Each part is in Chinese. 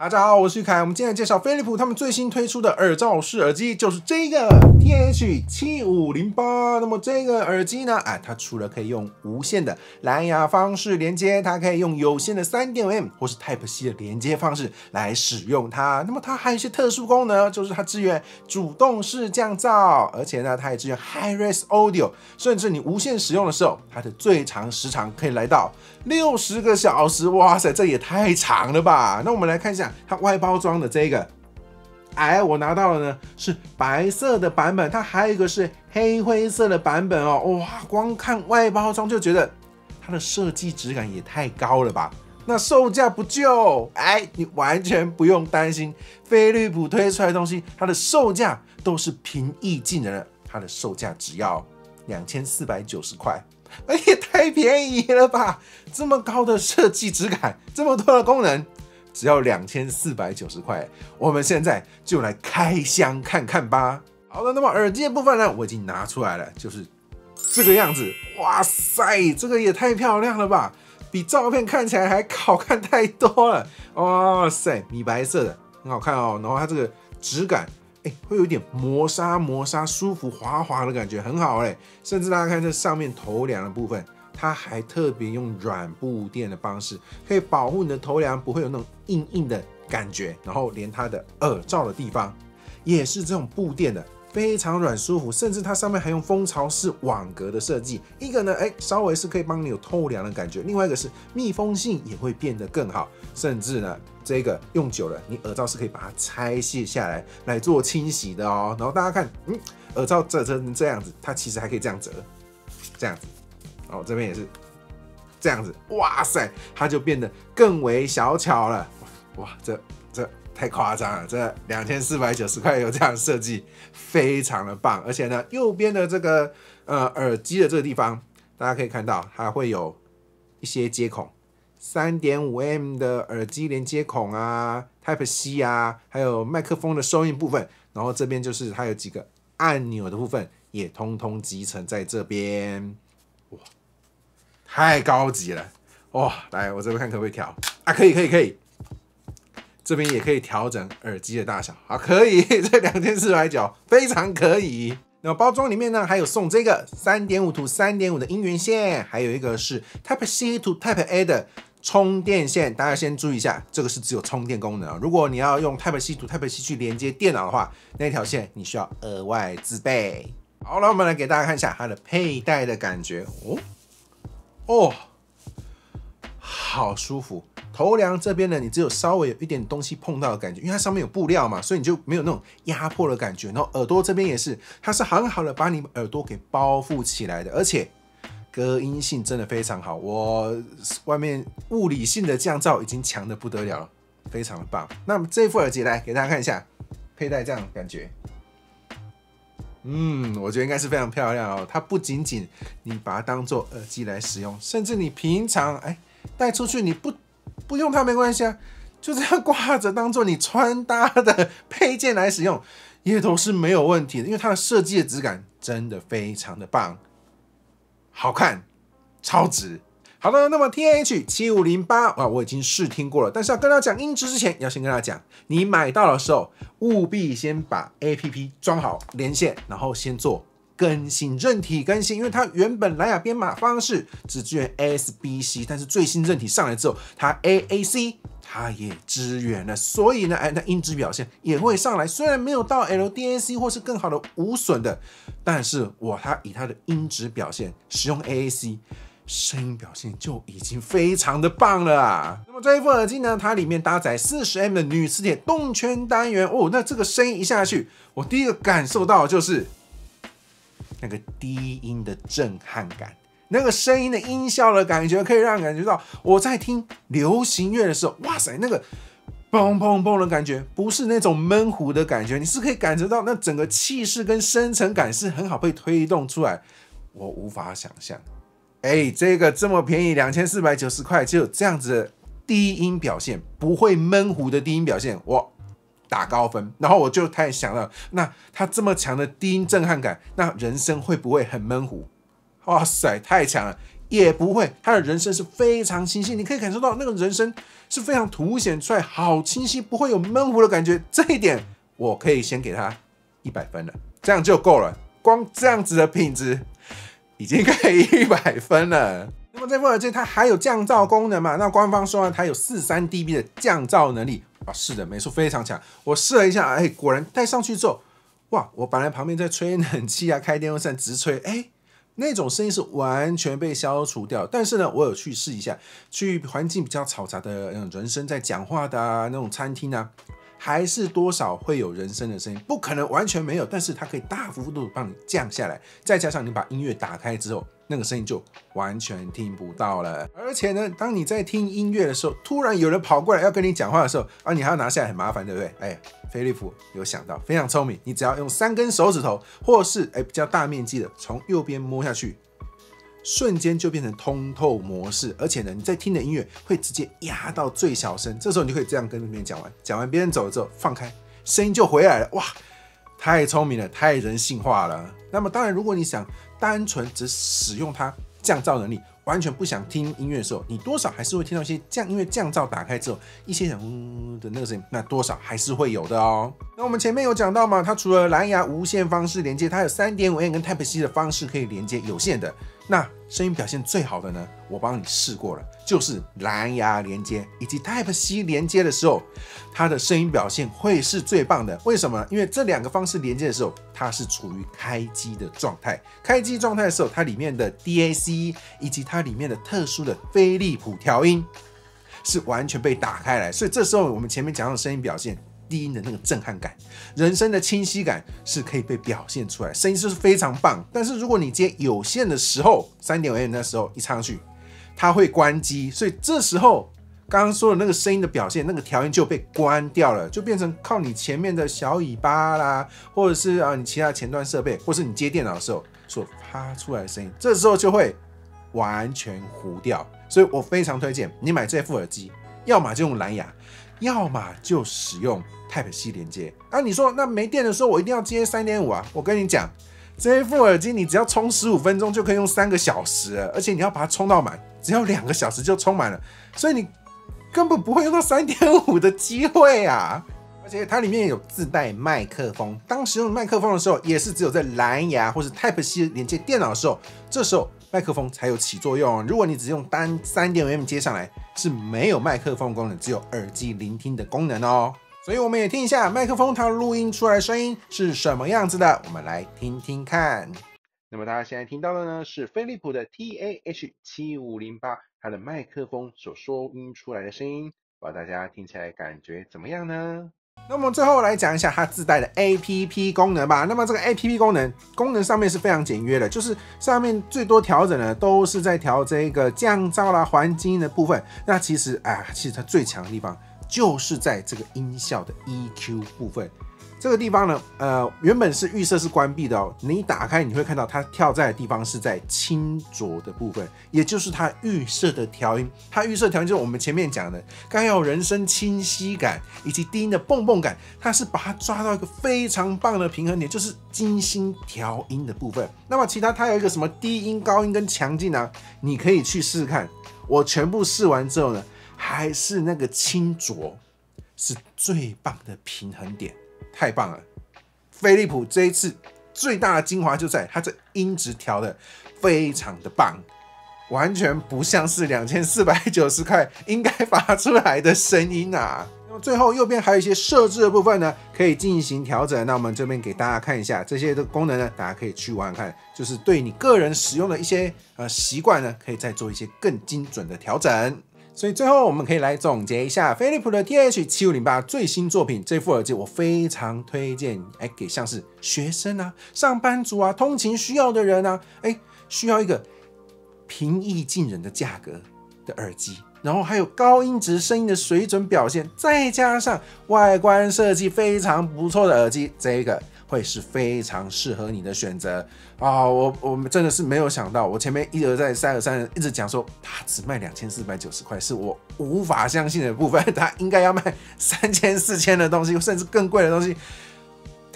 大家好，我是凯。我们今天介绍飞利浦他们最新推出的耳罩式耳机，就是这个 TH 七五零八。那么这个耳机呢，哎，它除了可以用无线的蓝牙方式连接，它可以用有线的三点五 M 或是 Type C 的连接方式来使用它。那么它还有一些特殊功能，就是它支援主动式降噪，而且呢，它也支援 High Res Audio，甚至你无线使用的时候，它的最长时长可以来到六十个小时。哇塞，这也太长了吧！那我们来看一下。它外包装的这个，哎，我拿到了呢，是白色的版本，它还有一个是黑灰色的版本哦。哇，光看外包装就觉得它的设计质感也太高了吧？那售价不就？哎，你完全不用担心，飞利浦推出来的东西，它的售价都是平易近人的，它的售价只要两千四百九十块，哎，也太便宜了吧？这么高的设计质感，这么多的功能。只要两千四百九十块，我们现在就来开箱看看吧。好了，那么耳机的部分呢，我已经拿出来了，就是这个样子。哇塞，这个也太漂亮了吧，比照片看起来还好看太多了。哇塞，米白色的，很好看哦。然后它这个质感，哎，会有点磨砂磨砂，舒服滑滑的感觉，很好哎。甚至大家看这上面头梁的部分。它还特别用软布垫的方式，可以保护你的头梁不会有那种硬硬的感觉，然后连它的耳罩的地方也是这种布垫的，非常软舒服，甚至它上面还用蜂巢式网格的设计，一个呢，哎，稍微是可以帮你有透凉的感觉，另外一个是密封性也会变得更好，甚至呢，这个用久了，你耳罩是可以把它拆卸下来来做清洗的哦。然后大家看，嗯，耳罩折成这样子，它其实还可以这样折，这样子。哦，这边也是这样子，哇塞，它就变得更为小巧了。哇，这这太夸张了，这两千四百九十块有这样设计，非常的棒。而且呢，右边的这个呃耳机的这个地方，大家可以看到它会有一些接孔，三点五 M 的耳机连接孔啊，Type C 啊，还有麦克风的收音部分。然后这边就是它有几个按钮的部分，也通通集成在这边。哇！太高级了哇！来，我这边看可不可以调啊？可以，可以，可以。这边也可以调整耳机的大小啊，可以。这两千四百九，非常可以。那包装里面呢，还有送这个三点五 to 三点五的音源线，还有一个是 Type C to Type A 的充电线。大家先注意一下，这个是只有充电功能。如果你要用 Type C to Type C 去连接电脑的话，那条线你需要额外自备。好了，我们来给大家看一下它的佩戴的感觉哦。哦，好舒服。头梁这边呢，你只有稍微有一点东西碰到的感觉，因为它上面有布料嘛，所以你就没有那种压迫的感觉。然后耳朵这边也是，它是很好的把你耳朵给包覆起来的，而且隔音性真的非常好。我外面物理性的降噪已经强的不得了了，非常的棒。那么这副耳机来给大家看一下，佩戴这样感觉。嗯，我觉得应该是非常漂亮哦。它不仅仅你把它当做耳机来使用，甚至你平常哎带出去你不不用它没关系啊，就这样挂着当做你穿搭的配件来使用，也都是没有问题的。因为它的设计的质感真的非常的棒，好看，超值。好的，那么 T H 七五零八啊，我已经试听过了，但是要跟他讲音质之前，要先跟他讲，你买到的时候务必先把 A P P 装好连线，然后先做更新韧体更新，因为它原本蓝牙编码方式只支援 S B C，但是最新韧体上来之后，它 A A C 它也支援了，所以呢，哎，那音质表现也会上来，虽然没有到 L D A C 或是更好的无损的，但是我它以它的音质表现使用 A A C。声音表现就已经非常的棒了啊！那么这一副耳机呢，它里面搭载四十 M 的铝磁铁动圈单元哦，那这个声音一下去，我第一个感受到就是那个低音的震撼感，那个声音的音效的感觉，可以让感觉到我在听流行乐的时候，哇塞，那个嘣嘣嘣的感觉，不是那种闷糊的感觉，你是可以感觉到那整个气势跟深沉感是很好被推动出来，我无法想象。哎，这个这么便宜，两千四百九十块就有这样子的低音表现，不会闷糊的低音表现，我打高分。然后我就太想了，那它这么强的低音震撼感，那人声会不会很闷糊？哇塞，太强了！也不会，它的人声是非常清晰，你可以感受到那个人声是非常凸显出来，好清晰，不会有闷糊的感觉。这一点我可以先给它一百分了，这样就够了。光这样子的品质已经可以一百分了。那么这副耳机它还有降噪功能嘛？那官方说呢，它有四三 dB 的降噪能力啊，是的，没错，非常强。我试了一下，哎，果然戴上去之后，哇，我本来旁边在吹冷气啊，开电风扇直吹，哎，那种声音是完全被消除掉。但是呢，我有去试一下，去环境比较嘈杂的那种人声在讲话的啊，那种餐厅啊。还是多少会有人声的声音，不可能完全没有，但是它可以大幅度帮你降下来，再加上你把音乐打开之后，那个声音就完全听不到了。而且呢，当你在听音乐的时候，突然有人跑过来要跟你讲话的时候，啊，你还要拿下来，很麻烦，对不对？哎，飞利浦有想到，非常聪明，你只要用三根手指头，或是哎比较大面积的，从右边摸下去。瞬间就变成通透模式，而且呢，你在听的音乐会直接压到最小声，这时候你就可以这样跟别人讲完，讲完别人走了之后放开，声音就回来了，哇，太聪明了，太人性化了。那么当然，如果你想单纯只使用它降噪能力。完全不想听音乐的时候，你多少还是会听到一些降，音乐降噪打开之后，一些嗯的那个声音，那多少还是会有的哦。那我们前面有讲到嘛，它除了蓝牙无线方式连接，它有三点五 N 跟 Type C 的方式可以连接有线的。那声音表现最好的呢，我帮你试过了，就是蓝牙连接以及 Type C 连接的时候，它的声音表现会是最棒的。为什么？因为这两个方式连接的时候，它是处于开机的状态。开机状态的时候，它里面的 DAC 以及它里面的特殊的飞利浦调音是完全被打开来，所以这时候我们前面讲到的声音表现。低音的那个震撼感，人声的清晰感是可以被表现出来，声音就是非常棒。但是如果你接有线的时候，三点五 N 那时候一插上去，它会关机，所以这时候刚刚说的那个声音的表现，那个调音就被关掉了，就变成靠你前面的小尾巴啦，或者是啊你其他前端设备，或是你接电脑的时候所发出来的声音，这时候就会完全糊掉。所以我非常推荐你买这副耳机，要么就用蓝牙，要么就使用。Type C 连接啊，你说那没电的时候我一定要接三点五啊？我跟你讲，这一副耳机你只要充十五分钟就可以用三个小时，而且你要把它充到满，只要两个小时就充满了，所以你根本不会用到三点五的机会啊！而且它里面有自带麦克风，当使用麦克风的时候，也是只有在蓝牙或是 Type C 连接电脑的时候，这时候麦克风才有起作用。如果你只用单三点五 M 接上来，是没有麦克风功能，只有耳机聆听的功能哦。所以我们也听一下麦克风它录音出来声音是什么样子的，我们来听听看。那么大家现在听到的呢是飞利浦的 TAH 七五零八，它的麦克风所收音出来的声音，不知道大家听起来感觉怎么样呢？那么最后来讲一下它自带的 APP 功能吧。那么这个 APP 功能功能上面是非常简约的，就是上面最多调整的都是在调这个降噪啦、环境的部分。那其实啊，其实它最强的地方。就是在这个音效的 EQ 部分，这个地方呢，呃，原本是预设是关闭的哦。你打开你会看到它跳在的地方是在清浊的部分，也就是它预设的调音。它预设调音就是我们前面讲的，刚要人声清晰感以及低音的蹦蹦感，它是把它抓到一个非常棒的平衡点，就是精心调音的部分。那么其他它有一个什么低音、高音跟强劲呢？你可以去试试看。我全部试完之后呢？还是那个清浊是最棒的平衡点，太棒了！飞利浦这一次最大的精华就在它这音质调的非常的棒，完全不像是两千四百九十块应该发出来的声音啊！那么最后右边还有一些设置的部分呢，可以进行调整。那我们这边给大家看一下这些的功能呢，大家可以去玩看，就是对你个人使用的一些呃习惯呢，可以再做一些更精准的调整。所以最后我们可以来总结一下飞利浦的 TH 七五零八最新作品，这副耳机我非常推荐，哎，给像是学生啊、上班族啊、通勤需要的人啊，哎，需要一个平易近人的价格的耳机，然后还有高音质声音的水准表现，再加上外观设计非常不错的耳机，这个。会是非常适合你的选择啊！我我们真的是没有想到，我前面一而再再而三的一直讲说它只卖两千四百九十块，是我无法相信的部分。它应该要卖三千四千的东西，甚至更贵的东西。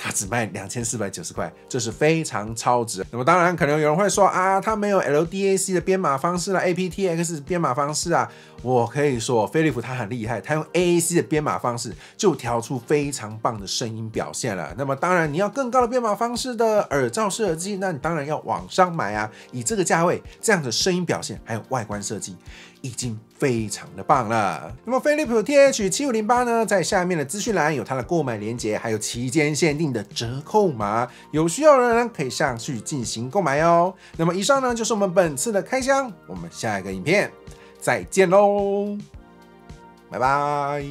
它只卖两千四百九十块，这是非常超值。那么当然，可能有人会说啊，它没有 LDAC 的编码方式啦，aptX 编码方式啊。我可以说，飞利浦它很厉害，它用 AAC 的编码方式就调出非常棒的声音表现了。那么当然，你要更高的编码方式的耳罩式耳机，那你当然要网上买啊。以这个价位，这样的声音表现还有外观设计，已经非常的棒了。那么飞利浦 TH 七五零八呢，在下面的资讯栏有它的购买链接，还有期间限定的折扣码，有需要的人可以上去进行购买哦。那么以上呢，就是我们本次的开箱，我们下一个影片。再见喽，拜拜。